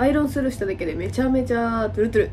アイロンスルーしただけでめちゃめちゃトゥルトゥル。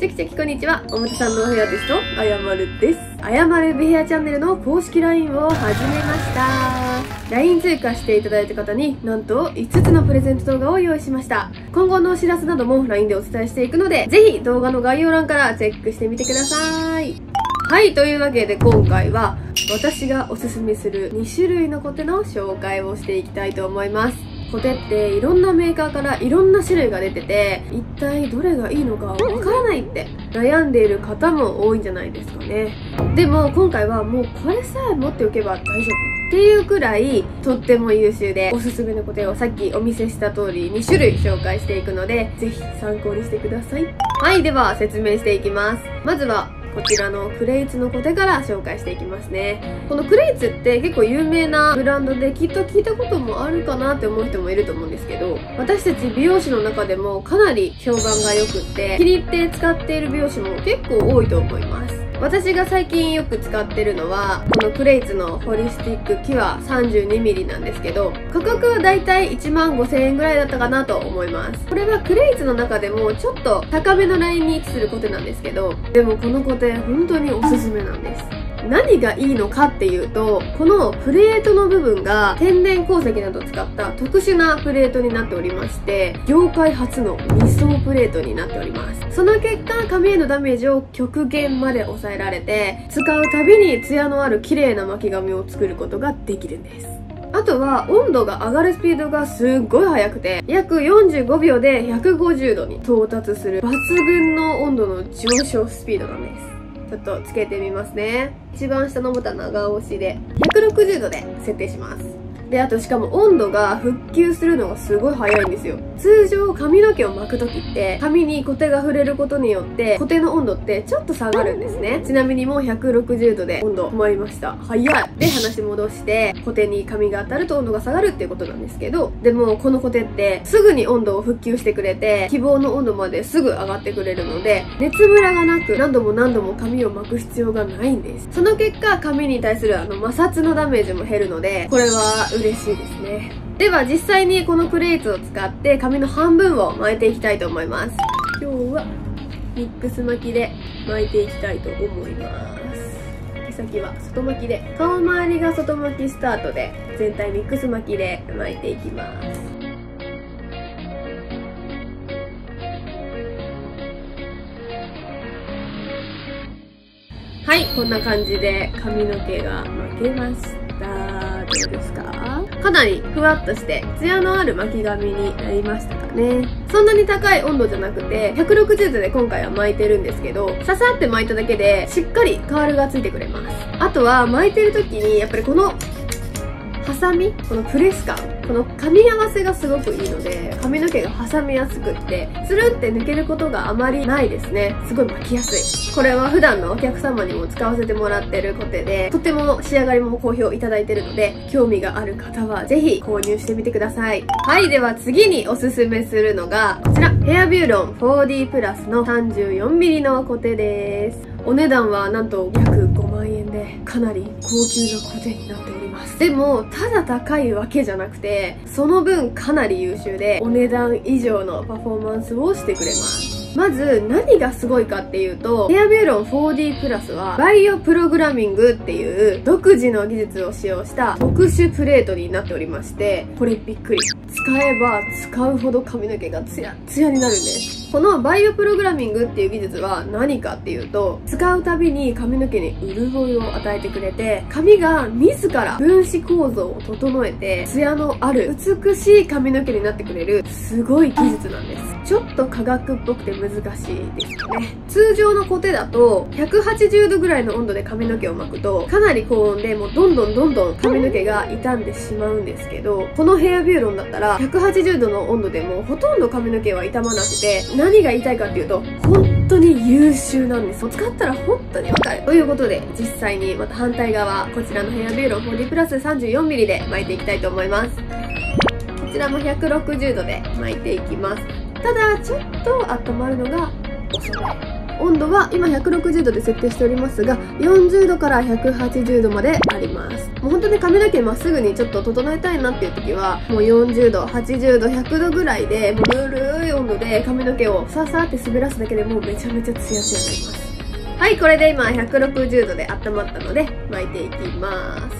チェキチェキこんにちは。表参道ヘアティストあやまるです。あやまる美ヘアチャンネルの公式 LINE を始めました。LINE 追加していただいた方になんと5つのプレゼント動画を用意しました。今後のお知らせなども LINE でお伝えしていくのでぜひ動画の概要欄からチェックしてみてください。はいというわけで今回は私がおすすめする2種類のコテの紹介をしていきたいと思います。コテっていろんなメーカーからいろんな種類が出てて一体どれがいいのかわからないって悩んでいる方も多いんじゃないですかね。でも今回はもうこれさえ持っておけば大丈夫っていうくらいとっても優秀でおすすめのコテをさっきお見せした通り2種類紹介していくのでぜひ参考にしてください。はいでは説明していきます。まずはこちらのクレイツのコテから紹介していきますね。このクレイツって結構有名なブランドできっと聞いたこともあるかなって思う人もいると思うんですけど私たち美容師の中でもかなり評判が良くって気に入って使っている美容師も結構多いと思います。私が最近よく使ってるのはこのクレイツのホリスティックキュア 32mm なんですけど価格はだいたい1万5000円ぐらいだったかなと思います。これはクレイツの中でもちょっと高めのラインに位置するコテなんですけどでもこのコテ本当におすすめなんです。何がいいのかっていうとこのプレートの部分が天然鉱石などを使った特殊なプレートになっておりまして業界初の2層プレートになっております。その結果髪へのダメージを極限まで抑えられて使うたびにツヤのある綺麗な巻き髪を作ることができるんです。あとは温度が上がるスピードがすっごい速くて約45秒で150度に到達する抜群の温度の上昇スピードなんです。ちょっとつけてみますね。一番下のボタン長押しで160度で設定します。で、あとしかも温度が復旧するのがすごい早いんですよ。通常髪の毛を巻く時って、髪にコテが触れることによって、コテの温度ってちょっと下がるんですね。ちなみにもう160度で温度止まりました。早いで、話戻して、コテに髪が当たると温度が下がるっていうことなんですけど、でもこのコテってすぐに温度を復旧してくれて、希望の温度まですぐ上がってくれるので、熱ムラがなく何度も何度も髪を巻く必要がないんです。その結果、髪に対するあの摩擦のダメージも減るので、これは嬉しいですね。では実際にこのクレイツを使って髪の半分を巻いていきたいと思います。今日はミックス巻きで巻いていきたいと思います。毛先は外巻きで顔周りが外巻きスタートで全体ミックス巻きで巻いていきます。はい、こんな感じで髪の毛が巻けました。どうですか？かなりふわっとしてツヤのある巻き髪になりましたかね。そんなに高い温度じゃなくて160度で今回は巻いてるんですけどささって巻いただけでしっかりカールがついてくれます。あとは巻いてる時にやっぱりこのハサミこのプレス感この噛み合わせがすごくいいので髪の毛が挟みやすくってつるって抜けることがあまりないですね。すごい巻きやすい。これは普段のお客様にも使わせてもらってるコテでとても仕上がりも好評いただいてるので興味がある方はぜひ購入してみてください。はいでは次におすすめするのがこちら。ヘアビューロン 4D プラスの 34mm のコテです。お値段はなんと約5万円でかなり高級なコテになっております。でもただ高いわけじゃなくてその分かなり優秀でお値段以上のパフォーマンスをしてくれますまず何がすごいかっていうと、ヘアビューロン 4D プラスはバイオプログラミングっていう独自の技術を使用した特殊プレートになっておりまして、これびっくり。使えば使うほど髪の毛がツヤツヤになるんです。このバイオプログラミングっていう技術は何かっていうと、使うたびに髪の毛に潤いを与えてくれて、髪が自ら分子構造を整えて、ツヤのある美しい髪の毛になってくれるすごい技術なんです。ちょっと科学っぽくて難しいですね。通常のコテだと、180度ぐらいの温度で髪の毛を巻くと、かなり高温でもうどんどんどんどん髪の毛が傷んでしまうんですけど、このヘアビューロンだったら、180度の温度でもほとんど髪の毛は傷まなくて、何が言いたいかっていうと、本当に優秀なんです。使ったら本当にわかる。ということで、実際にまた反対側、こちらのヘアビューロン 4D プラス 34mm で巻いていきたいと思います。こちらも160度で巻いていきます。ただちょっと温まるのが遅い温度は今160度で設定しておりますが40度から180度まであります。もう本当に髪の毛まっすぐにちょっと整えたいなっていう時はもう40度80度100度ぐらいでもうぬるい温度で髪の毛をささって滑らすだけでもうめちゃめちゃツヤツヤになります。はいこれで今160度で温まったので巻いていきます。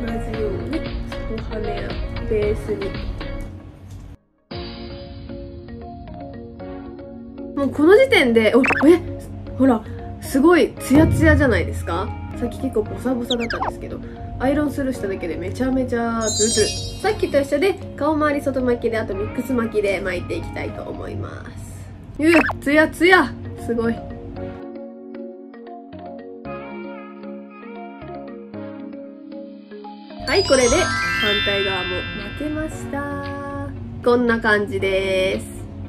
同じように外羽をベースに。もうこの時点でおえ？ほらすごいツヤツヤじゃないですか？さっき結構ボサボサだったんですけどアイロンするしただけでめちゃめちゃツルツル。さっきと一緒で顔周り外巻きであとミックス巻きで巻いていきたいと思います。うツヤツヤ！すごい。はいこれで反対側も巻けました。こんな感じです。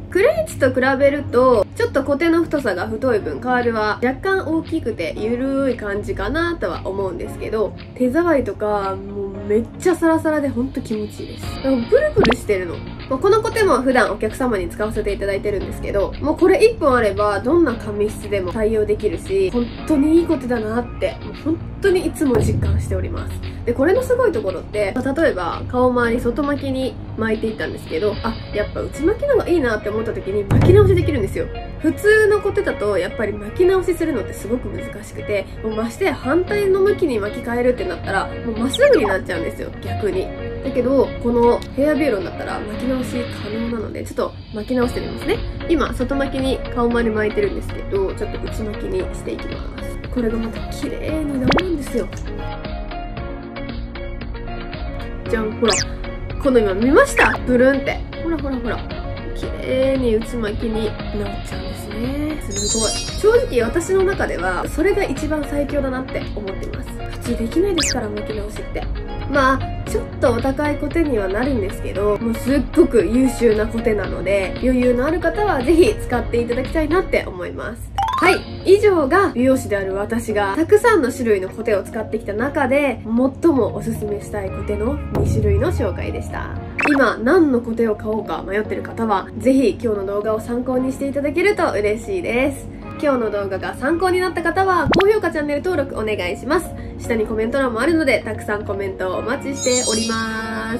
クレイチと比べるとっとコテの太さが太い分カールは若干大きくてゆるい感じかなとは思うんですけど手触りとかもうめっちゃサラサラでほんと気持ちいいです。なんかプルプルしてるの。まこのコテも普段お客様に使わせていただいてるんですけどもうこれ1本あればどんな髪質でも対応できるし本当にいいコテだなってもう本当にいつも実感しております。でこれのすごいところって、ま例えば顔周り外巻きに巻いていったんですけどあやっぱ内巻きの方がいいなって思った時に巻き直しできるんですよ。普通のコテだとやっぱり巻き直しするのってすごく難しくてもうまして反対の向きに巻き替えるってなったらもうまっすぐになっちゃうんですよ逆に。だけどこのヘアビューロンだったら巻き直し可能なのでちょっと巻き直してみますね。今外巻きに顔周り巻いてるんですけどちょっと内巻きにしていきます。これがまた綺麗になるんですよ。じゃんほら。この今見ました？ブルンって。ほらほらほら。綺麗に内巻きになっちゃうんですね。すごい。正直私の中ではそれが一番最強だなって思ってます。普通できないですから巻き直しって。まあちょっとお高いコテにはなるんですけどもうすっごく優秀なコテなので余裕のある方はぜひ使っていただきたいなって思います。はい。以上が美容師である私がたくさんの種類のコテを使ってきた中で最もおすすめしたいコテの2種類の紹介でした今何のコテを買おうか迷ってる方はぜひ今日の動画を参考にしていただけると嬉しいです。今日の動画が参考になった方は高評価チャンネル登録お願いします。下にコメント欄もあるのでたくさんコメントをお待ちしております。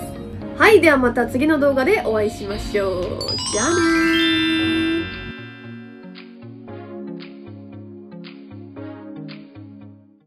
はいではまた次の動画でお会いしましょう。じゃあねー。